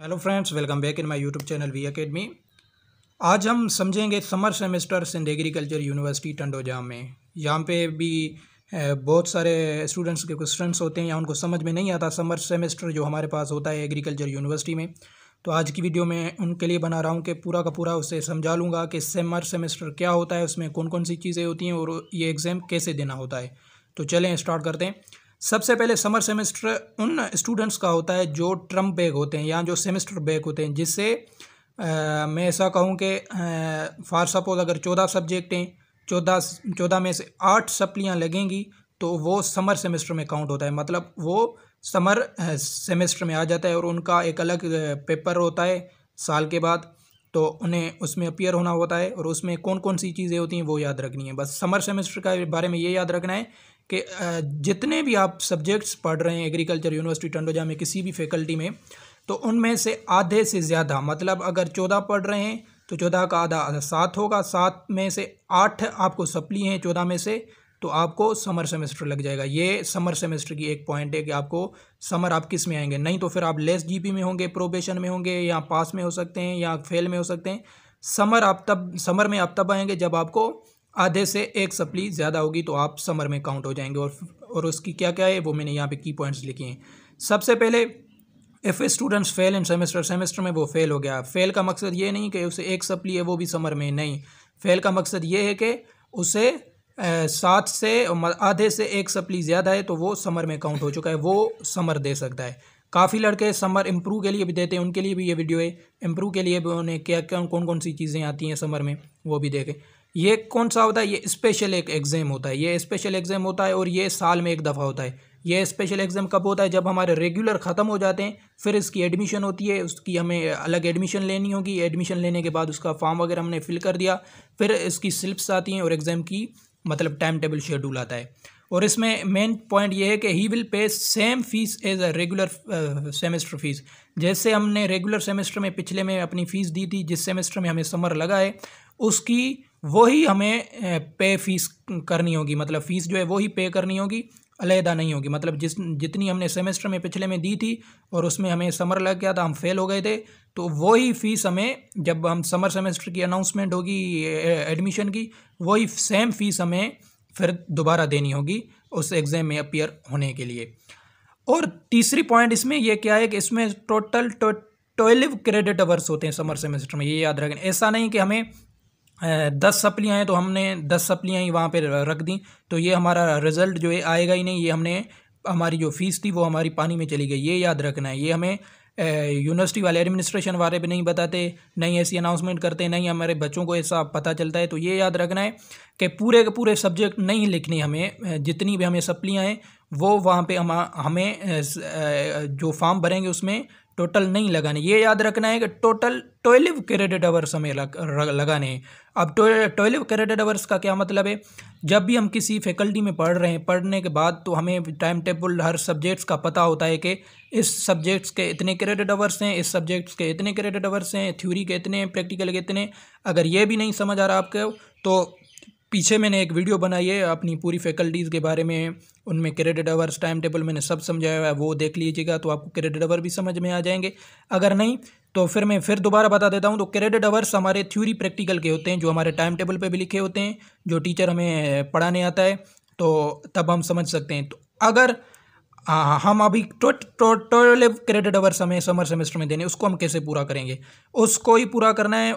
Hello friends welcome back in my YouTube channel V academy आज हम समझेंगे summer semesters Sindh agriculture university Tandojam में। यहाँ पे भी बहुत सारे स्टूडेंट्स के क्वेश्चंस होते हैं, या उनको समझ में नहीं आता समर सेमेस्टर जो हमारे पास होता है एग्रीकल्चर यूनिवर्सिटी में। तो आज की वीडियो में उनके लिए बना रहा हूँ कि पूरा का पूरा उसे समझा लूँगा कि समर सेमेस्टर क्या होता है, उसमें कौन कौन सी चीज़ें होती हैं और ये एग्ज़ाम कैसे देना होता है। तो चलें स्टार्ट करते हैं। सबसे पहले समर सेमेस्टर उन स्टूडेंट्स का होता है जो ट्रम बैग होते हैं या जो सेमेस्टर बैग होते हैं, जिससे मैं ऐसा कहूँ कि फॉर सपोज़ अगर चौदह सब्जेक्ट हैं, चौदह चौदह में से आठ सप्लियाँ लगेंगी तो वो समर सेमेस्टर में काउंट होता है। मतलब वो समर सेमेस्टर में आ जाता है और उनका एक अलग पेपर होता है साल के बाद तो उन्हें उसमें अपियर होना होता है और उसमें कौन कौन सी चीज़ें होती हैं वो याद रखनी है। बस समर सेमेस्टर का बारे में ये याद रखना है कि जितने भी आप सब्जेक्ट्स पढ़ रहे हैं एग्रीकल्चर यूनिवर्सिटी टंडोजा में, किसी भी फैकल्टी में तो उनमें से आधे से ज़्यादा मतलब अगर चौदह पढ़ रहे हैं तो चौदह का आधा सात होगा। सात में से आठ आपको सप्ली हैं चौदह में से तो आपको समर सेमेस्टर लग जाएगा। ये समर सेमेस्टर की एक पॉइंट है कि आपको समर आप किसमें आएँगे? नहीं तो फिर आप लेस जीपी में होंगे प्रोबेशन में होंगे, या पास में हो सकते हैं, या फेल में हो सकते हैं। समर आप तब समर में आप तब आएँगे जब आपको आधे से एक सप्ली ज़्यादा होगी तो आप समर में काउंट हो जाएँगे और और उसकी क्या क्या है, वो मैंने यहाँ पे की पॉइंट्स लिखे हैं। सबसे पहले if students fail in semester semester में वो फेल हो गया। फेल का मकसद ये नहीं कि उसे एक सप्ली है, वो भी समर में नहीं। फेल का मकसद ये है कि उसे सात से आधे से एक सप्ली ज़्यादा है तो वो समर में काउंट हो चुका है, वो समर दे सकता है। काफ़ी लड़के समर इम्प्रूव के लिए भी देते हैं, उनके लिए भी ये वीडियो है। इम्प्रूव के लिए भी उन्हें क्या क्या कौन कौन सी चीज़ें आती हैं समर में, वो भी देखें। ये कौन सा होता है? ये स्पेशल एक एग्ज़ाम होता है। ये स्पेशल एग्ज़ाम होता है और ये साल में एक दफ़ा होता है। ये स्पेशल एग्ज़ाम कब होता है? जब हमारे रेगुलर ख़त्म हो जाते हैं, फिर इसकी एडमिशन होती है, उसकी हमें अलग एडमिशन लेनी होगी। एडमिशन लेने के बाद उसका फॉर्म वगैरह हमने फिल कर दिया। फिर इसकी स्लिप्स आती हैं और एग्ज़ाम की मतलब टाइम टेबल शेड्यूल आता है। और इसमें मेन पॉइंट ये है कि he will pay same fees as a regular semester fees जैसे हमने रेगुलर सेमेस्टर में पिछले में अपनी फ़ीस दी थी, जिस सेमेस्टर में हमें समर लगा है, उसकी वही हमें पे फ़ीस करनी होगी। मतलब फ़ीस जो है वही पे करनी होगी, अलहदा नहीं होगी। मतलब जिस, जितनी हमने सेमेस्टर में पिछले में दी थी और उसमें हमें समर लग गया था, हम फेल हो गए थे तो वही फ़ीस हमें, जब हम समर सेमेस्टर की अनाउंसमेंट होगी एडमिशन की, वही सेम फ़ीस हमें फिर दोबारा देनी होगी उस एग्ज़ाम में अपियर होने के लिए। और तीसरी पॉइंट इसमें यह क्या है कि इसमें टोटल ट्वेल्व क्रेडिट अवर्स होते हैं समर सेमेस्टर में, ये याद रखें ऐसा नहीं कि हमें दस सप्लियाँ हैं तो हमने दस सप्लियाँ ही वहाँ पे रख दी तो ये हमारा रिज़ल्ट जो है आएगा ही नहीं, ये हमने, हमारी जो फ़ीस थी वो हमारी पानी में चली गई। ये याद रखना है, ये हमें यूनिवर्सिटी वाले एडमिनिस्ट्रेशन वाले भी नहीं बताते, नहीं ऐसी अनाउंसमेंट करते, नहीं हमारे बच्चों को ऐसा पता चलता है। तो ये याद रखना है कि पूरे के पूरे सब्जेक्ट नहीं लिखने हमें, जितनी भी हमें सप्लियाँ हैं वो वहाँ पे हम हमें जो फॉर्म भरेंगे उसमें टोटल नहीं लगाने। ये याद रखना है कि टोटल ट्वेल्व क्रेडिट आवर्स हमें लग, लगाने हैं। अब ट्वेल्व क्रेडिट आवर्स का क्या मतलब है? जब भी हम किसी फैकल्टी में पढ़ रहे हैं पढ़ने के बाद तो हमें टाइम टेबल हर सब्जेक्ट्स का पता होता है कि इस सब्जेक्ट्स के इतने क्रेडिट आवर्स हैं इस सब्जेक्ट्स के इतने क्रेडिट आवर्स हैं थ्योरी के इतने प्रैक्टिकल के इतने। अगर ये भी नहीं समझ आ रहा आपको तो पीछे मैंने एक वीडियो बनाई है अपनी पूरी फैकल्टीज़ के बारे में, उनमें क्रेडिट आवर्स टाइम टेबल मैंने सब समझाया हुआ है, वो देख लीजिएगा तो आपको क्रेडिट आवर भी समझ में आ जाएँगे। अगर नहीं तो फिर मैं फिर दोबारा बता देता हूँ तो क्रेडिट आवर्स हमारे थ्योरी प्रैक्टिकल के होते हैं, जो हमारे टाइम टेबल पर भी लिखे होते हैं, जो टीचर हमें पढ़ाने आता है तो तब हम समझ सकते हैं। तो अगर हम अभी ट्वेल्व क्रेडिट आवर्स हमें समर सेमेस्टर में देने उसको हम कैसे पूरा करेंगे? उसको ही पूरा करना है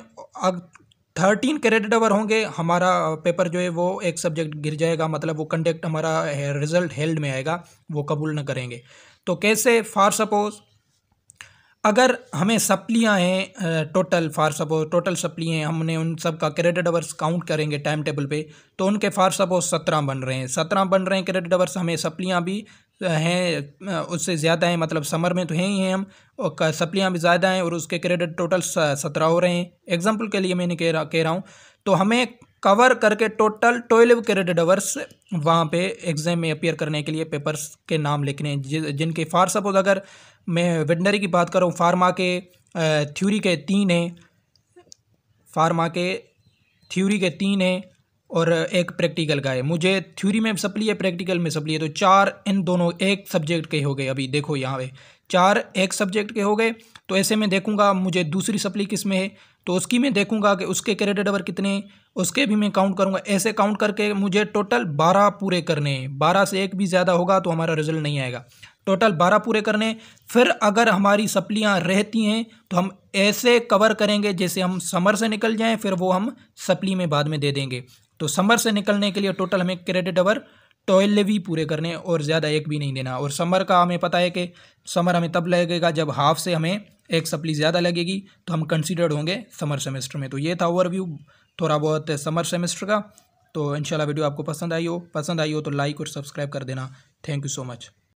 थर्टीन क्रेडिट अवर होंगे, हमारा पेपर जो है, वो एक सब्जेक्ट गिर जाएगा मतलब वो कंडक्ट हमारा रिज़ल्ट हेल्ड में आएगा, वो कबूल न करेंगे। तो कैसे? फार सपोज़ अगर हमें सप्लियाँ हैं total for suppose total supply हैं, हमने उन सब का क्रेडिट अवर्स काउंट करेंगे टाइम टेबल पे तो उनके फार सपोज़ सत्रह बन रहे हैं। सत्रह बन रहे हैं क्रेडिट अवर्स हमें सप्लियाँ भी हैं, उससे ज़्यादा हैं मतलब समर में तो हैं ही हैं हम, और सप्लियाँ भी ज़्यादा हैं और उसके क्रेडिट टोटल सत्रह हो रहे हैं। एग्ज़ाम्पल के लिए मैंने कह रहा कह रहा हूँ तो हमें कवर करके टोटल ट्वेल्व क्रेडिट आवर्स वहाँ पे एग्ज़ाम में अपियर करने के लिए पेपर्स के नाम लिखने हैं जिनके फार सपोज़ अगर मैं वेटनरी की बात करूँ फार्मा के थ्योरी के तीन हैं फार्मा के थ्योरी के तीन हैं और एक प्रैक्टिकल का है। मुझे थ्योरी में सप्ली है प्रैक्टिकल में सप्ली है तो चार इन दोनों एक सब्जेक्ट के हो गए अभी, देखो यहाँ पे। चार एक सब्जेक्ट के हो गए तो ऐसे में देखूँगा मुझे दूसरी सप्ली किसमें है। तो उसकी मैं देखूँगा कि उसके क्रेडिट आवर कितने, उसके भी मैं काउंट करूँगा। ऐसे काउंट करके मुझे टोटल बारह पूरे करने हैं। बारह से एक भी ज़्यादा होगा तो हमारा रिज़ल्ट नहीं आएगा। टोटल बारह पूरे करने फिर अगर हमारी सप्लियाँ रहती हैं तो हम ऐसे कवर करेंगे जैसे हम समर से निकल जाएँ, फिर वो हम सप्ली में बाद में दे देंगे। तो समर से निकलने के लिए टोटल हमें क्रेडिट अवर ट्वेल्व भी पूरे करने और ज़्यादा एक भी नहीं देना। और समर का हमें पता है कि समर हमें तब लगेगा जब हाफ़ से हमें एक सप्ली ज़्यादा लगेगी तो हम कंसिडर्ड होंगे समर सेमेस्टर में। तो ये था ओवरव्यू थोड़ा बहुत समर सेमेस्टर का। तो इंशाल्लाह वीडियो आपको पसंद आई हो, पसंद आई हो तो लाइक और सब्सक्राइब कर देना। Thank you so much